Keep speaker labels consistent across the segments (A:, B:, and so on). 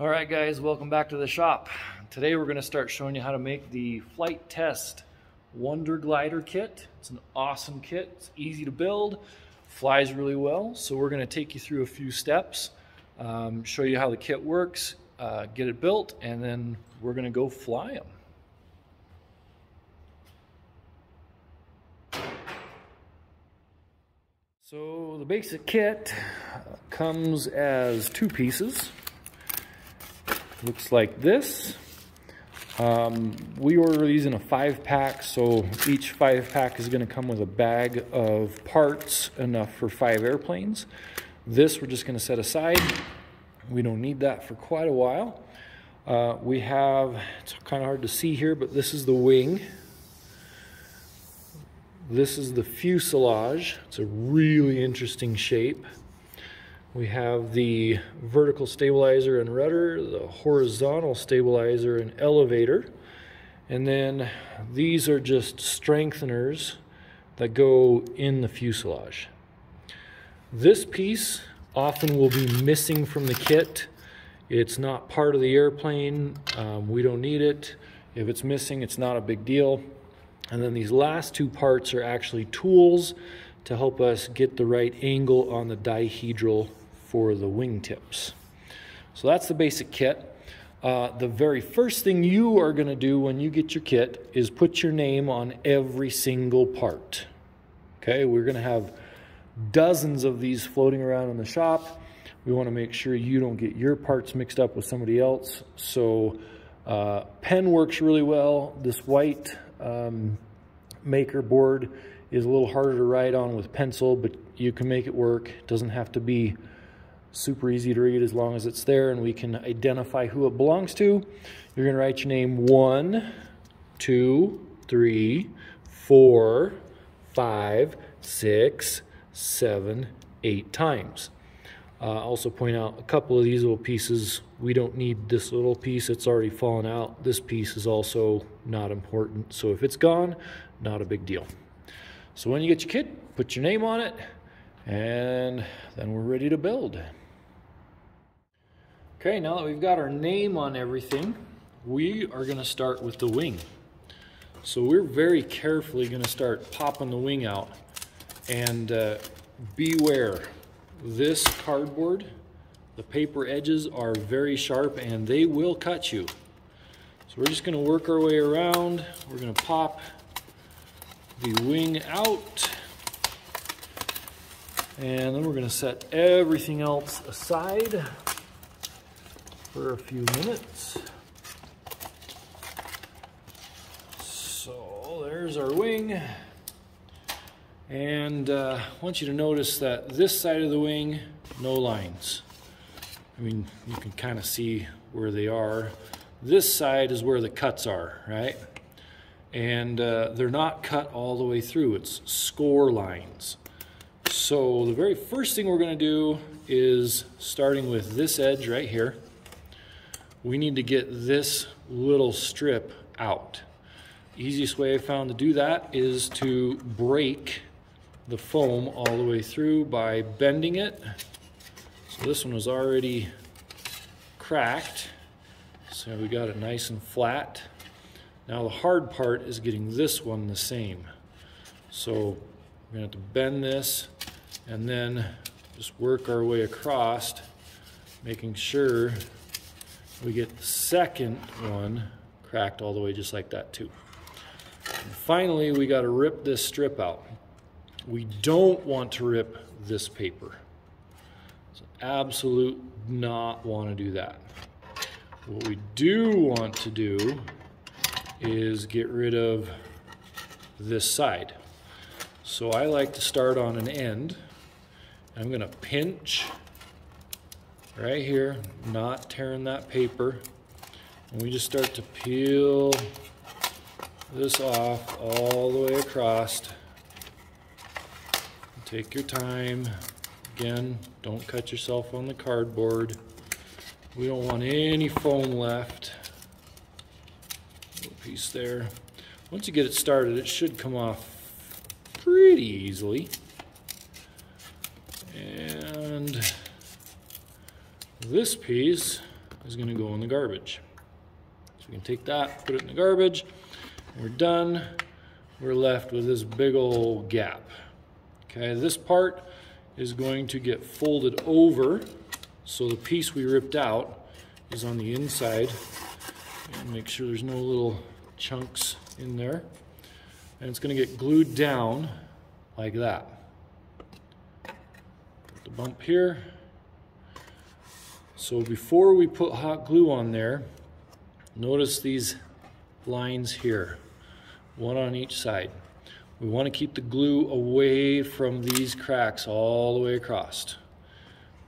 A: All right guys, welcome back to the shop. Today we're going to start showing you how to make the Flite Test Wonder Glider kit. It's an awesome kit, it's easy to build, flies really well. So we're going to take you through a few steps, um, show you how the kit works, uh, get it built, and then we're going to go fly them. So the basic kit comes as two pieces looks like this. Um, we order these in a five pack, so each five pack is going to come with a bag of parts enough for five airplanes. This we're just going to set aside. We don't need that for quite a while. Uh, we have, it's kind of hard to see here, but this is the wing. This is the fuselage. It's a really interesting shape. We have the vertical stabilizer and rudder, the horizontal stabilizer and elevator. And then these are just strengtheners that go in the fuselage. This piece often will be missing from the kit. It's not part of the airplane. Um, we don't need it. If it's missing, it's not a big deal. And then these last two parts are actually tools to help us get the right angle on the dihedral for the wingtips. So that's the basic kit. Uh, the very first thing you are going to do when you get your kit is put your name on every single part. Okay, we're going to have dozens of these floating around in the shop. We want to make sure you don't get your parts mixed up with somebody else. So uh, pen works really well. This white um, maker board is a little harder to write on with pencil, but you can make it work. It doesn't have to be super easy to read as long as it's there and we can identify who it belongs to. You're to write your name one, two, three, four, five, six, seven, eight times. Uh, also point out a couple of these little pieces, we don't need this little piece, it's already fallen out. This piece is also not important, so if it's gone, not a big deal. So when you get your kit, put your name on it, and then we're ready to build. Okay, now that we've got our name on everything, we are gonna start with the wing. So we're very carefully gonna start popping the wing out. And uh, beware, this cardboard, the paper edges are very sharp and they will cut you. So we're just gonna work our way around. We're gonna pop the wing out. And then we're gonna set everything else aside for a few minutes. So there's our wing. And uh, I want you to notice that this side of the wing, no lines. I mean, you can kind of see where they are. This side is where the cuts are, right? And uh, they're not cut all the way through. It's score lines. So the very first thing we're going to do is starting with this edge right here we need to get this little strip out. Easiest way I found to do that is to break the foam all the way through by bending it. So this one was already cracked. So we got it nice and flat. Now the hard part is getting this one the same. So we're gonna have to bend this and then just work our way across, making sure we get the second one cracked all the way just like that too. And finally, we got to rip this strip out. We don't want to rip this paper. So absolute not want to do that. What we do want to do is get rid of this side. So I like to start on an end. I'm going to pinch right here, not tearing that paper. And we just start to peel this off all the way across. Take your time. Again, don't cut yourself on the cardboard. We don't want any foam left. Little piece there. Once you get it started, it should come off pretty easily. And this piece, is gonna go in the garbage. So we can take that, put it in the garbage, we're done. We're left with this big old gap. Okay, this part is going to get folded over so the piece we ripped out is on the inside and make sure there's no little chunks in there. And it's gonna get glued down like that. Put the bump here. So before we put hot glue on there, notice these lines here, one on each side. We want to keep the glue away from these cracks all the way across.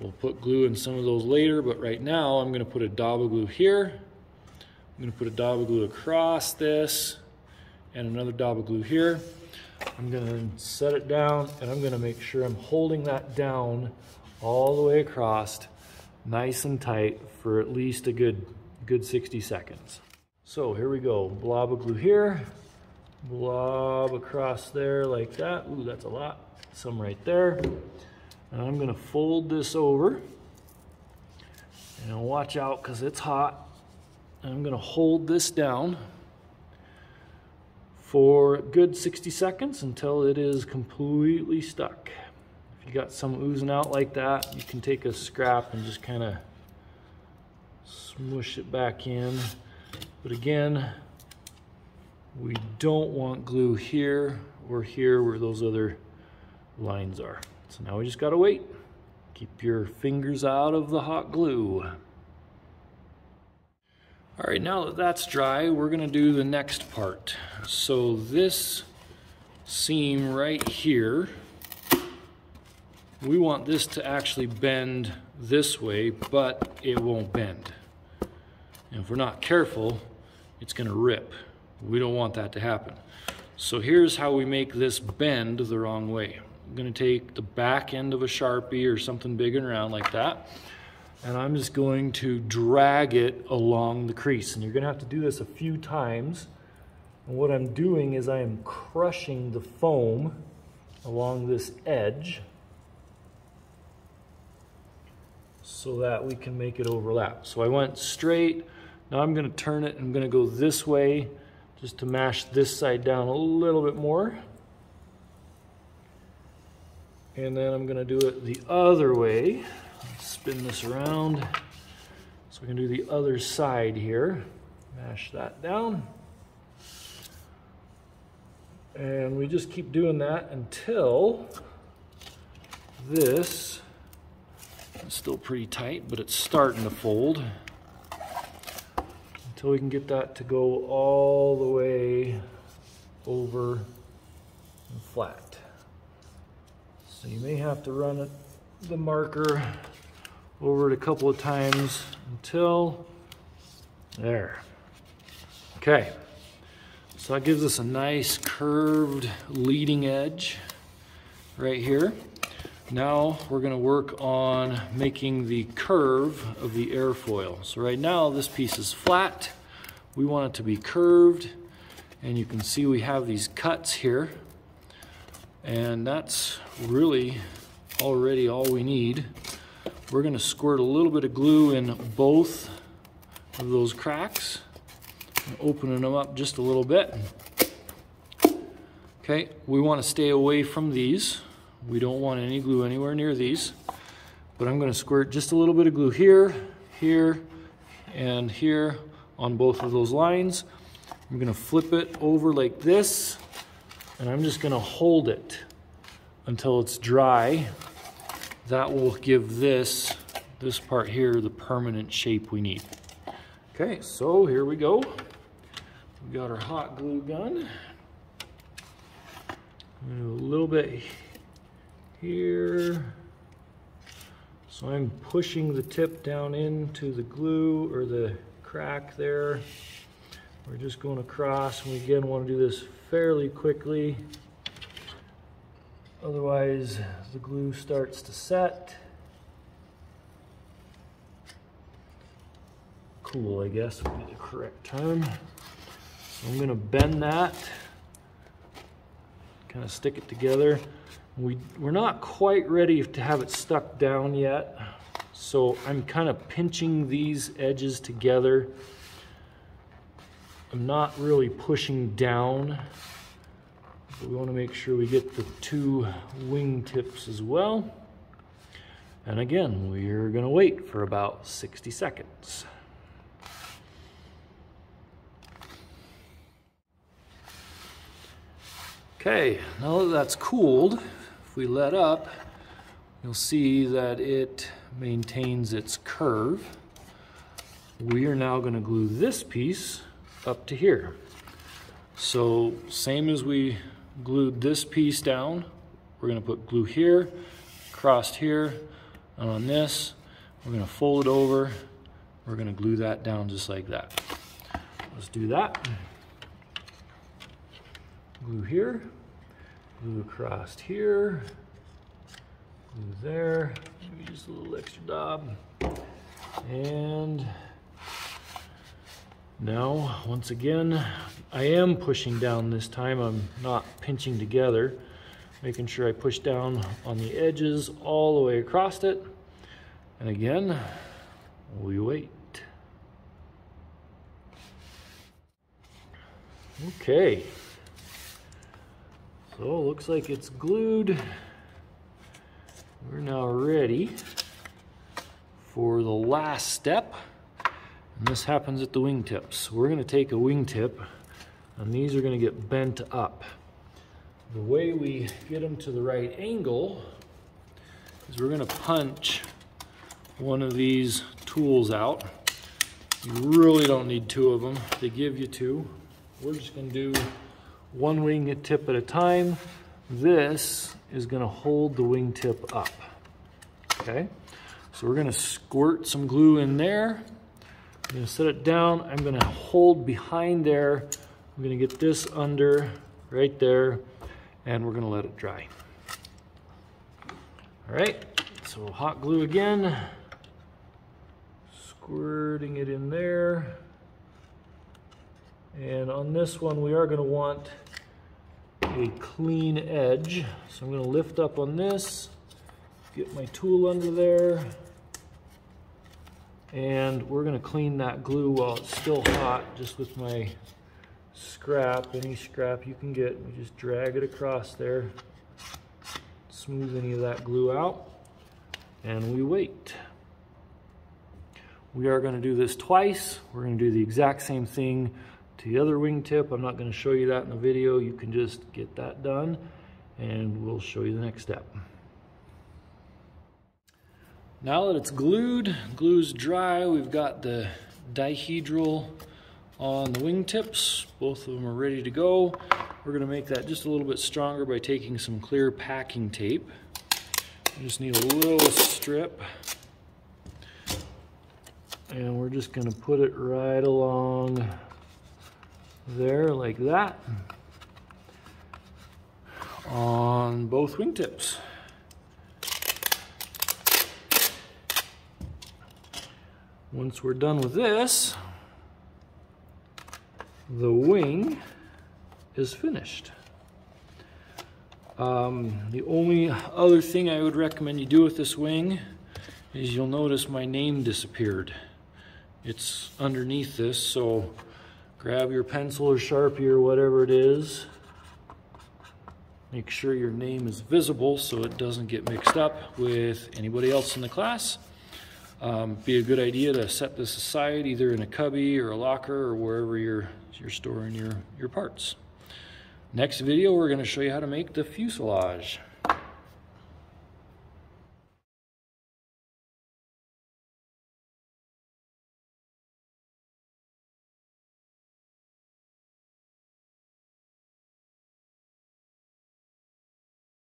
A: We'll put glue in some of those later, but right now I'm going to put a dab of glue here. I'm going to put a dab of glue across this and another dab of glue here. I'm going to set it down and I'm going to make sure I'm holding that down all the way across nice and tight for at least a good good 60 seconds. So here we go, blob of glue here, blob across there like that. Ooh, that's a lot. Some right there. And I'm gonna fold this over. And watch out because it's hot. And I'm gonna hold this down for good 60 seconds until it is completely stuck. If you got some oozing out like that, you can take a scrap and just kind of smush it back in. But again, we don't want glue here or here where those other lines are. So now we just gotta wait. Keep your fingers out of the hot glue. All right, now that that's dry, we're gonna do the next part. So this seam right here, we want this to actually bend this way, but it won't bend. And if we're not careful, it's gonna rip. We don't want that to happen. So here's how we make this bend the wrong way. I'm gonna take the back end of a Sharpie or something big and round like that, and I'm just going to drag it along the crease. And you're gonna have to do this a few times. And what I'm doing is I am crushing the foam along this edge so that we can make it overlap. So I went straight, now I'm gonna turn it, I'm gonna go this way just to mash this side down a little bit more. And then I'm gonna do it the other way. Spin this around. So we can do the other side here. Mash that down. And we just keep doing that until this is still pretty tight, but it's starting to fold until we can get that to go all the way over and flat. So you may have to run it, the marker over it a couple of times until there. Okay, so that gives us a nice curved leading edge right here. Now we're going to work on making the curve of the airfoil. So right now this piece is flat. We want it to be curved and you can see we have these cuts here and that's really already all we need. We're going to squirt a little bit of glue in both of those cracks opening them up just a little bit. Okay, we want to stay away from these we don't want any glue anywhere near these. But I'm gonna squirt just a little bit of glue here, here, and here on both of those lines. I'm gonna flip it over like this, and I'm just gonna hold it until it's dry. That will give this, this part here, the permanent shape we need. Okay, so here we go. We've got our hot glue gun. a little bit here. So I'm pushing the tip down into the glue or the crack there. We're just going across we again want to do this fairly quickly. Otherwise the glue starts to set. Cool, I guess would be the correct term. So I'm going to bend that, kind of stick it together. We, we're not quite ready to have it stuck down yet. So I'm kind of pinching these edges together. I'm not really pushing down. But we want to make sure we get the two wing tips as well. And again, we're going to wait for about 60 seconds. Okay, now that that's cooled, if we let up, you'll see that it maintains its curve. We are now going to glue this piece up to here. So same as we glued this piece down, we're going to put glue here, crossed here, and on this, we're going to fold it over. We're going to glue that down just like that. Let's do that glue here, glue across here, glue there, maybe just a little extra dab. And now, once again, I am pushing down this time. I'm not pinching together, making sure I push down on the edges all the way across it. And again, we wait. Okay. So it looks like it's glued. We're now ready for the last step. And this happens at the wingtips. We're gonna take a wingtip and these are gonna get bent up. The way we get them to the right angle is we're gonna punch one of these tools out. You really don't need two of them. They give you two. We're just gonna do one wing tip at a time. This is gonna hold the wing tip up, okay? So we're gonna squirt some glue in there. I'm gonna set it down. I'm gonna hold behind there. I'm gonna get this under right there and we're gonna let it dry. All right, so hot glue again. Squirting it in there. And on this one, we are gonna want a clean edge. So I'm gonna lift up on this, get my tool under there, and we're gonna clean that glue while it's still hot, just with my scrap, any scrap you can get. We just drag it across there, smooth any of that glue out, and we wait. We are gonna do this twice. We're gonna do the exact same thing to the other wingtip. I'm not going to show you that in the video. You can just get that done and we'll show you the next step. Now that it's glued, glue's dry, we've got the dihedral on the wingtips. Both of them are ready to go. We're gonna make that just a little bit stronger by taking some clear packing tape. Just need a little strip. And we're just gonna put it right along there like that on both wingtips. Once we're done with this, the wing is finished. Um, the only other thing I would recommend you do with this wing is you'll notice my name disappeared. It's underneath this, so grab your pencil or Sharpie or whatever it is. Make sure your name is visible so it doesn't get mixed up with anybody else in the class. Um, be a good idea to set this aside either in a cubby or a locker or wherever you're, you're storing your, your parts. Next video, we're going to show you how to make the fuselage.